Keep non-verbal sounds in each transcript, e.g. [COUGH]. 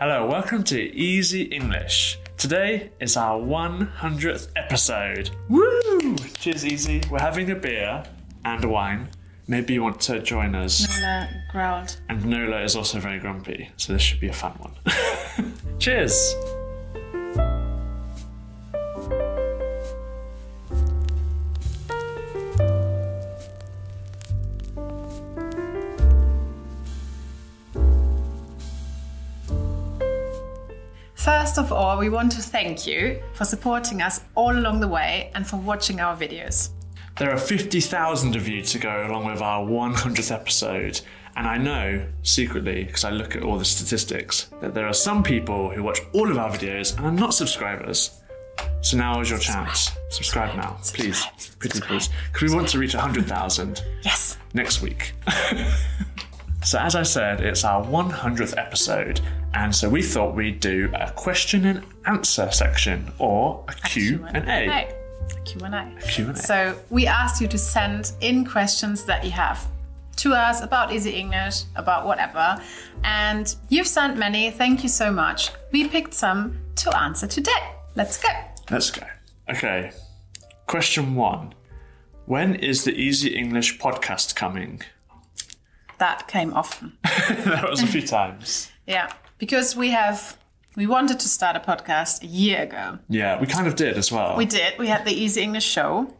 Hello, welcome to Easy English. Today is our 100th episode. Woo! Cheers, Isi. We're having a beer and a wine. Maybe you want to join us. Nola growled. And Nola is also very grumpy, so this should be a fun one. [LAUGHS] Cheers! First of all, we want to thank you for supporting us all along the way and for watching our videos. There are 50,000 of you to go along with our 100th episode. And I know secretly, because I look at all the statistics, that there are some people who watch all of our videos and are not subscribers. So now is your chance. Subscribe now, please. Pretty please. Because we want to reach 100,000 [LAUGHS] Yes. next week. [LAUGHS] so, as I said, it's our 100th episode. And so we thought we'd do a question and answer section or a Q and A. Q&A. Q&A. So we asked you to send in questions that you have to us about Easy English, about whatever. And you've sent many. Thank you so much. We picked some to answer today. Let's go. Let's go. Okay. Question one When is the Easy English podcast coming? That came often. [LAUGHS] that was a few [LAUGHS] times. Yeah, because we have we wanted to start a podcast a year ago. Yeah, we kind of did as well. We did. We had the Easy English show.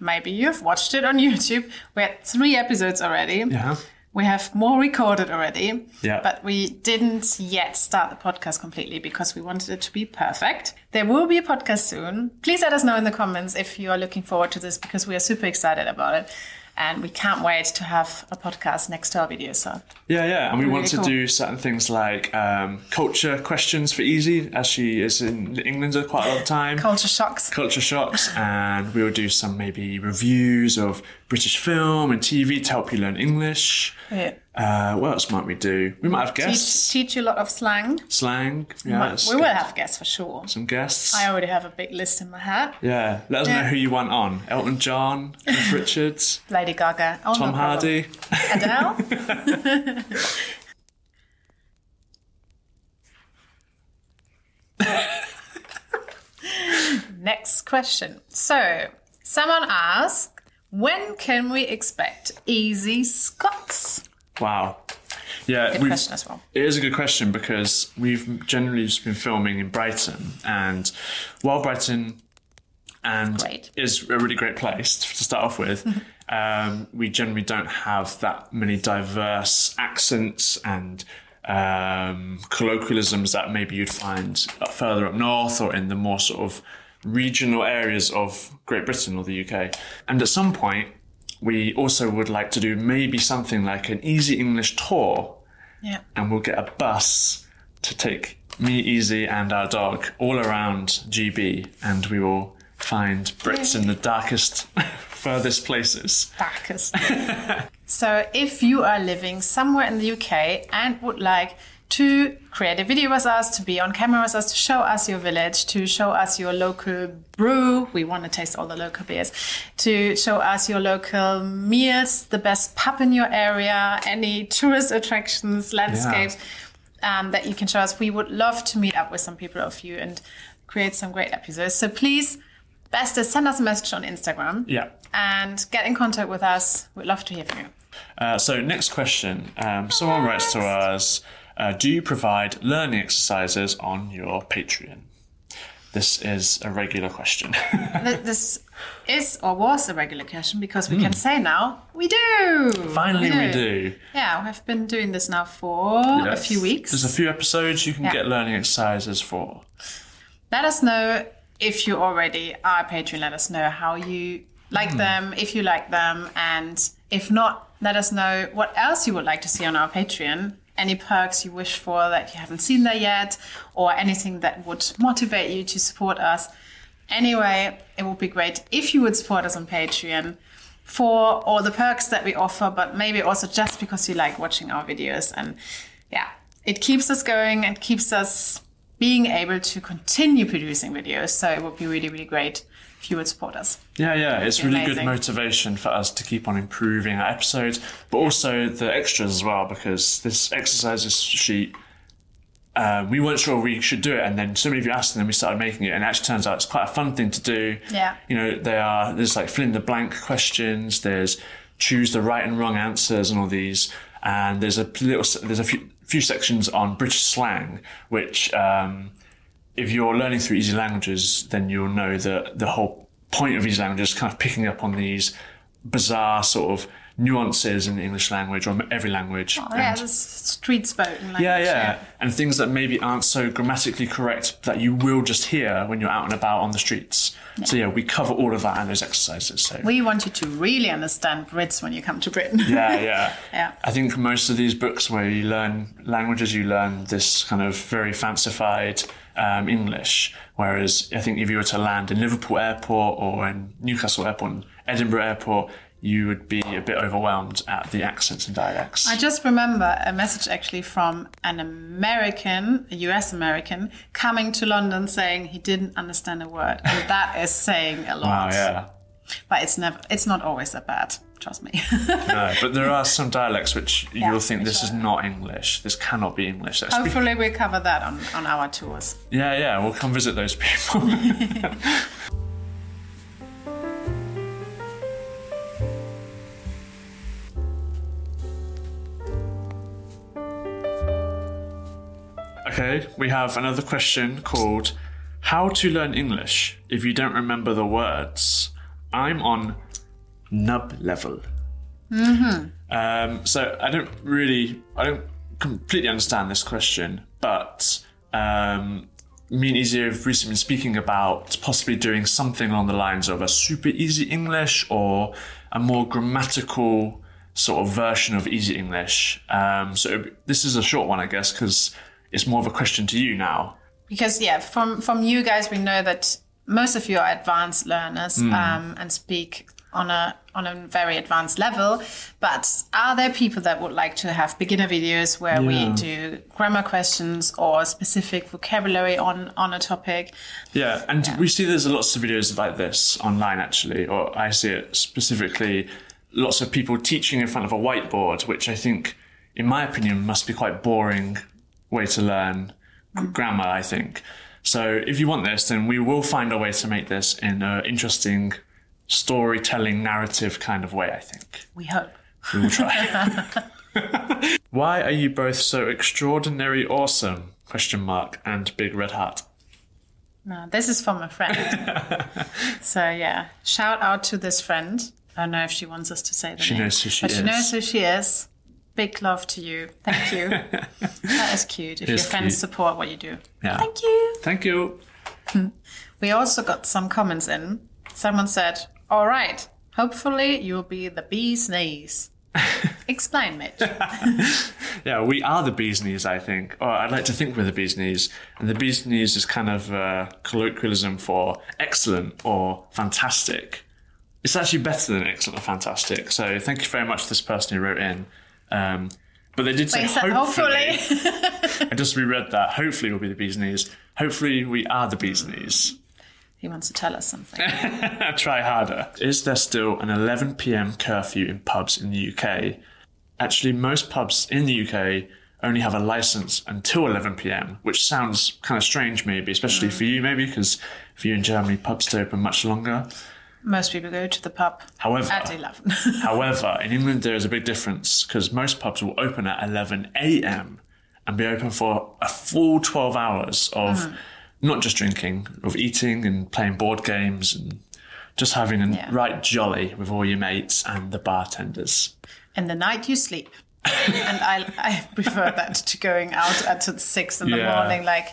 Maybe you've watched it on [LAUGHS] YouTube. We had three episodes already. yeah. We have more recorded already. Yeah. But we didn't yet start the podcast completely because we wanted it to be perfect. There will be a podcast soon. Please let us know in the comments if you are looking forward to this because we are super excited about it. And we can't wait to have a podcast next to our video. So Yeah, yeah. And we want to cool. do certain things like um, culture questions for Isi, as she is in England quite a lot of time. culture shocks. culture shocks and we will do some maybe reviews of British film and TV to help you learn English. Yeah. Uh, what else might we do? We might have Teach, guests, teach you a lot of slang. slang. Yeah, we will have guests for sure. some guests. I already have a big list in my head. Yeah, let us know who you want on. Elton John, Cliff [LAUGHS] Richards, Lady Gaga. Oh, Tom no. Hardy. Adele. [LAUGHS] [LAUGHS] Next question. So, someone asked, when can we expect easy Scots? Wow. Yeah, Good question as well. It is a good question because we've generally just been filming in Brighton, and while Brighton and Great. is a really great place to start off with, [LAUGHS] um, we generally don't have that many diverse accents and um, colloquialisms that maybe you'd find further up north or in the more sort of regional areas of Great Britain or the UK. And at some point, we also would like to do maybe something like an easy English tour Yeah. and we'll get a bus to take me, Isi, and our dog all around GB, and we will find Brits in the darkest, [LAUGHS] furthest places. Darkest. [LAUGHS] so, if you are living somewhere in the UK and would like to create a video with us, to be on camera with us, to show us your village, to show us your local brew, we want to taste all the local beers, to show us your local meals, the best pub in your area, any tourist attractions, landscapes um, that you can show us. We would love to meet up with some people of you and create some great episodes. So please, best is send us a message on Instagram Yeah. and get in contact with us. We'd love to hear from you. Uh, so, next question. Um, someone writes to us uh, Do you provide learning exercises on your Patreon? This is a regular question. [LAUGHS] This is or was a regular question because we can say now we do. Finally, we do. Yeah, we've been doing this now for a few weeks. There's a few episodes you can Yeah. get learning exercises for. let us know if you already are a patron. Let us know how you like Hmm. them, if you like them, and if not, let us know what else you would like to see on our Patreon. Any perks you wish for that you haven't seen there yet, or anything that would motivate you to support us. Anyway, it would be great if you would support us on Patreon for all the perks that we offer, but maybe also just because you like watching our videos. And yeah, it keeps us going and keeps us being able to continue producing videos. So it would be really, really great if you would support us. Yeah, yeah, it's really good motivation for us to keep on improving our episodes, but also the extras as well, because this exercises sheet uh, we weren't sure we should do it, and then so many of you asked, and then we started making it, and it actually turns out it's quite a fun thing to do. Yeah. You know, there are there's like fill in the blank questions, there's choose the right and wrong answers, and all these, and there's a little there's a few few sections on British slang, which um, if you're learning through easy languages, then you'll know that the whole point of easy languages is kind of picking up on these bizarre sort of nuances in the English language or every language. Oh, yeah, this street spoken language. yeah, yeah, and things that maybe aren't so grammatically correct that you will just hear when you're out and about on the streets. So yeah, we cover all of that in those exercises. So We want you to really understand Brits when you come to Britain. yeah, yeah, [LAUGHS] Yeah. I think most of these books where you learn languages, you learn this kind of very fancified um, English. Whereas I think if you were to land in Liverpool Airport or in Newcastle Airport, Edinburgh Airport, you would be a bit overwhelmed at the accents and dialects. I just remember a message actually from an American, a US American, coming to London saying he didn't understand a word. And [LAUGHS] that is saying a lot. Wow, yeah. But it's never it's not always that bad, trust me. [LAUGHS] No, but there are some dialects which Yeah, you'll think this is not English. This cannot be English. That's Hopefully we cover that on, on our tours. Yeah, yeah, we'll come visit those people. [LAUGHS] okay, we have another question called How to Learn English If You Don't Remember the Words. I'm on nub level. Um, so I don't really, I don't completely understand this question, but um, me and Isi have recently been speaking about possibly doing something along the lines of a super easy English or a more grammatical sort of version of easy English. Um, so this is a short one, I guess, because it's more of a question to you now. Because yeah, from from you guys, we know that most of you are advanced learners um, and speak on a on a very advanced level. But are there people that would like to have beginner videos where we do grammar questions or specific vocabulary on on a topic? Yeah, and we see there's lots of videos like this online actually, or I see it specifically lots of people teaching in front of a whiteboard, which I think, in my opinion, must be quite boring way to learn grammar, I think. So if you want this, then we will find a way to make this in an interesting storytelling narrative kind of way, I think. We hope. We will try. [LAUGHS] Why are you both so extraordinary awesome? Question mark and big red heart. No, this is from a friend. [LAUGHS] so yeah, shout out to this friend. I don't know if she wants us to say the She name, knows who she but is. she knows who she is. Big love to you. Thank you. [LAUGHS] that is cute. If your is friends cute. support what you do. Yeah. Thank you. Thank you. [LAUGHS] We also got some comments in. Someone said, "All right, hopefully you'll be the bee's knees." [LAUGHS] Explain, Mitch. Yeah, we are the bee's knees, I think. Or I'd like to think we're the bee's knees. And the bee's knees is kind of a colloquialism for excellent or fantastic. It's actually better than excellent or fantastic. So thank you very much to this person who wrote in. Um, but they did say He hopefully. hopefully. [LAUGHS] I just reread that. Hopefully we'll be the bee's knees. Hopefully we are the bee's knees. he wants to tell us something. [LAUGHS] Try harder. Is there still an 11 pm curfew in pubs in the UK? Actually, most pubs in the UK only have a license until 11 pm, which sounds kind of strange, maybe, especially for you, maybe, because for you in Germany, pubs stay open much longer. Most people go to the pub However, at eleven. [LAUGHS] however, in England there is a big difference because most pubs will open at 11 a.m. and be open for a full 12 hours of mm. not just drinking, of eating and playing board games and just having a Yeah. right jolly with all your mates and the bartenders. in the night you sleep [LAUGHS] and I, I prefer that to going out at six in the Yeah. morning like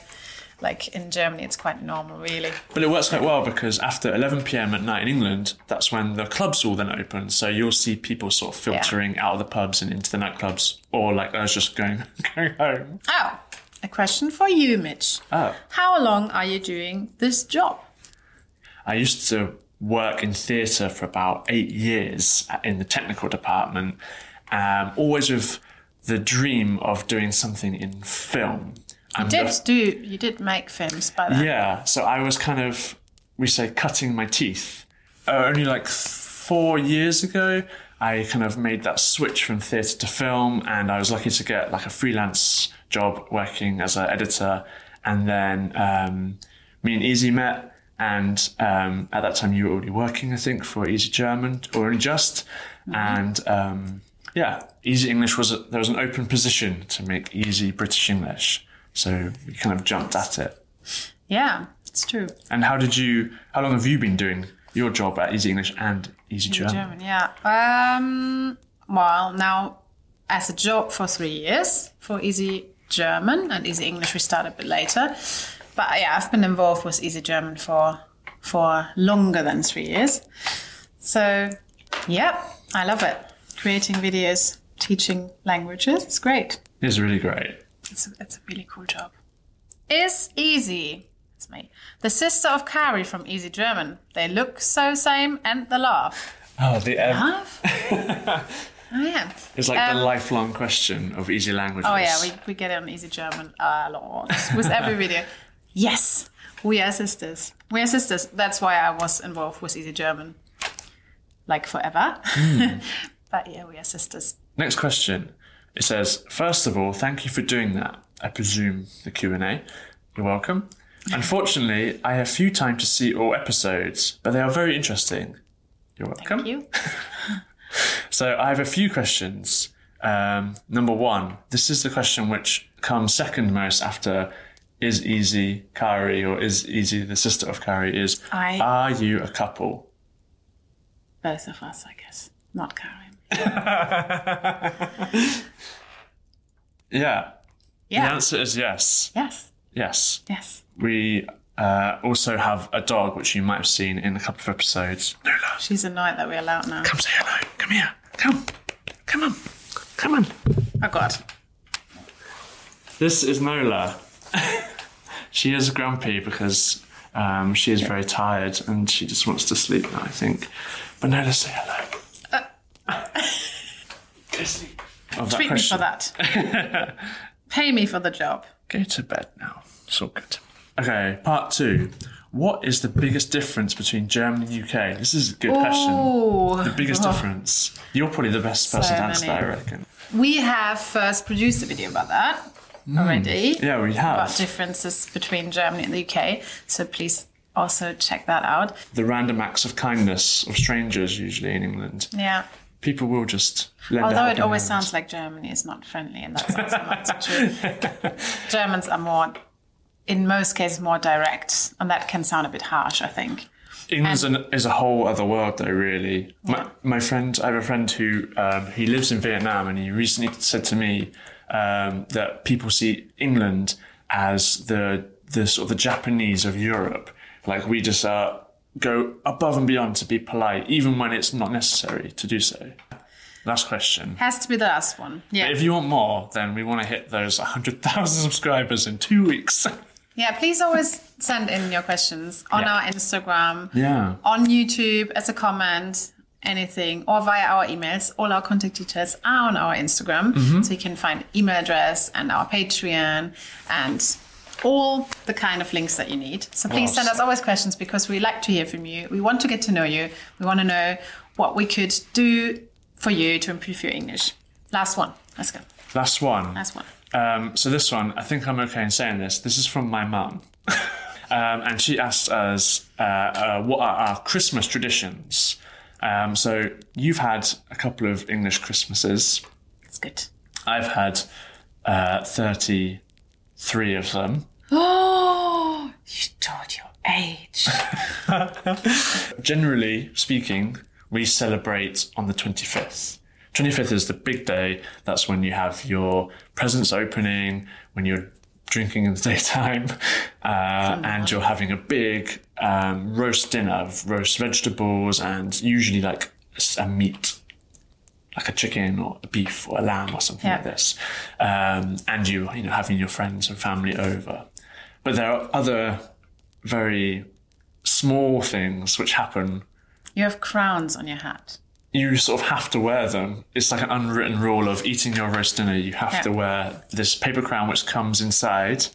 like in germany it's quite normal really But it works quite well because after 11 p.m. at night in England, that's when the clubs will then open. So you'll see people sort of filtering out of the pubs and into the nightclubs, or like I was just going [LAUGHS] going home. oh a question for you mitch Oh. how long are you doing this job I used to work in theatre for about eight years in the technical department, um, always with the dream of doing something in film. And did the- do you did make films by then yeah, so I was kind of, we say, cutting my teeth. Uh, only like four years ago, I kind of made that switch from theatre to film, and I was lucky to get like a freelance job working as an editor. And then um, me and Isi met, and um, at that time you were already working, I think, for Easy German or only just, and um, yeah, Easy English was a, there was an open position to make Easy British English, so we kind of jumped at it. Yeah, it's true. And how did you? How long have you been doing your job at Easy English and Easy German? German, yeah. Um, well, now as a job for three years for Easy German and Easy English, we started a bit later. But yeah, I've been involved with Easy German for for longer than three years. So yeah, I love it. Creating videos, teaching languages, it's great. It's really great. It's a, it's a really cool job. Is Isi. It's me. The sister of Cari from Easy German. They look so same and the laugh. [LAUGHS] Oh, the um, Laugh? [LAUGHS] oh yeah. it's like the Um, lifelong question of easy languages. Oh yeah, we, we get it on Easy German a lot with every video. [LAUGHS] Yes, we are sisters. We are sisters. That's why I was involved with Easy German, like forever. but yeah, we are sisters. Next question. It says, first of all, thank you for doing that. I presume the Q and A. You're welcome. [LAUGHS] Unfortunately, I have few time to see all episodes, but they are very interesting. You're welcome. Thank you. [LAUGHS] So I have a few questions. Um, number one, this is the question which comes second most after is Isi Cari or is Isi the sister of Cari is I- are you a couple? Both of us, I guess. Not Karen. Yeah. [LAUGHS] Yeah. The answer is yes. Yes. Yes. Yes. We uh, also have a dog which you might have seen in a couple of episodes. Nola, She's annoyed that we allow allowed now. come say hello. Come here. Come. Come on. Come on. Oh God. This is Nola. [LAUGHS] she is grumpy because um, she is very tired and she just wants to sleep now, I think. But Nola, say hello. Go sleep. Of that Treat question. me for that. [LAUGHS] Pay me for the job. Go to bed now. It's all good. Okay, part two. What is the biggest difference between Germany and UK? This is a good question. The biggest Oh. [LAUGHS] difference. You're probably the best person to answer that, I reckon. We have first produced a video about that already. Hmm. Yeah, we About have. differences between Germany and the UK. So please also check that out. The random acts of kindness of strangers, usually in England. Yeah. People will just Although it always hand. sounds like Germany is not friendly, and that's also not true. [LAUGHS] Germans are more, in most cases, more direct, and that can sound a bit harsh, I think. England an, is a whole other world, though. Really, my, my friend, I have a friend who um, he lives in Vietnam, and he recently said to me um, that people see England as the the sort of the Japanese of Europe. Like we just uh, go above and beyond to be polite, even when it's not necessary to do so. Last question. Has to be the last one. Yeah. If you want more, then we want to hit those 100,000 [LAUGHS] subscribers in two weeks. [LAUGHS] Yeah, please always send in your questions on Yeah. our Instagram, Yeah. on YouTube as a comment, anything, or via our emails. All our contact details are on our Instagram. Mm-hmm. So you can find email address and our Patreon and all the kind of links that you need. So please send us always questions because we like to hear from you. We want to get to know you. We want to know what we could do for you to improve your English. Last one. Let's go. Last one. Last one. Um, so this one, I think I'm okay in saying this. This is from my mum, [LAUGHS] um, and she asked us uh, uh, what are our Christmas traditions. Um, so you've had a couple of English Christmases. It's good. I've had uh, thirty-three of them. Oh, you told your age. [LAUGHS] Generally speaking, we celebrate on the 25th. 25th is the big day. That's when you have your presents opening, when you're drinking in the [LAUGHS] daytime, uh, and you're having a big um, roast dinner of roast vegetables and usually like a meat, like a chicken or a beef or a lamb or something Yeah. like this. Um, and you, you know, having your friends and family over. But there are other very small things which happen You have crowns on your hat. you sort of have to wear them. It's like an unwritten rule of eating your roast dinner. You have Yeah. to wear this paper crown which comes inside.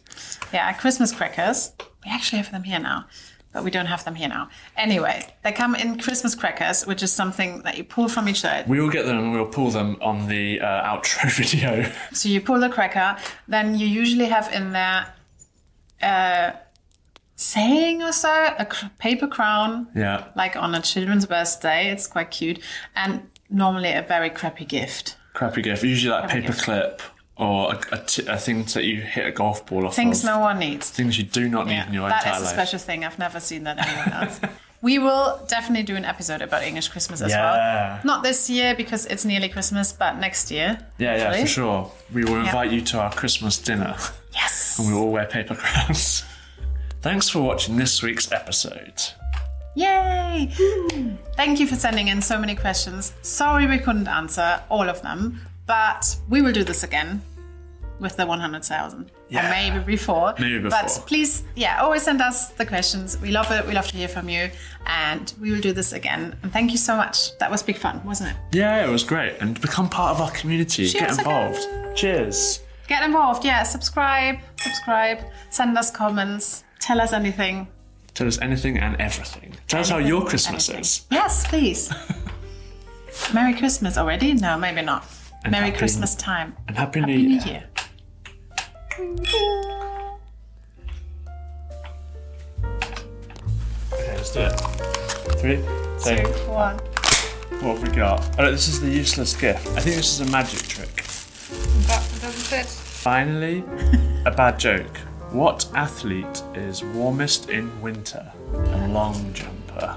Yeah, Christmas crackers. We actually have them here now. but we don't have them here now. Anyway, they come in Christmas crackers, which is something that you pull from each side. We will get them and we'll pull them on the uh, outro [LAUGHS] video. So you pull the cracker, then you usually have in there a saying or so, a paper crown, yeah. like on a children's birthday. It's quite cute, and normally a very crappy gift. Crappy gift. Usually like Crappy paper gift. clip or a, a, t- a thing that you hit a golf ball off Things of. no one needs. Things you do not need Yeah, in your that entire is a life. special thing. I've never seen that anywhere else. [LAUGHS] we will definitely do an episode about English Christmas as Yeah. well. Not this year because it's nearly Christmas, but next year. yeah, yeah, for sure. We will invite you to our Christmas dinner. Yes. And we will all wear paper crowns. Thanks for watching this week's episode. Yay! Thank you for sending in so many questions. Sorry we couldn't answer all of them, but we will do this again with the 100,000. Yeah. Or maybe before. Maybe But please, yeah, always send us the questions. We love it. We love to hear from you. And we will do this again. And thank you so much. That was big fun, wasn't it? Yeah, it was great. And become part of our community. Get involved. again. Cheers. Get involved. Yeah, subscribe, subscribe, send us comments, tell us anything. Tell us anything and everything. Tell us how your Christmas anything. is. Yes, please. [LAUGHS] Merry Christmas already? No, maybe not. And Merry happy- Christmas time. And Happy, Happy New New Year. Okay, let's do it. Three, two, Two, one. what have we got? Oh, this is the useless gift. I think this is a magic trick. That doesn't fit. Finally, a bad joke. What athlete is warmest in winter? A long jumper.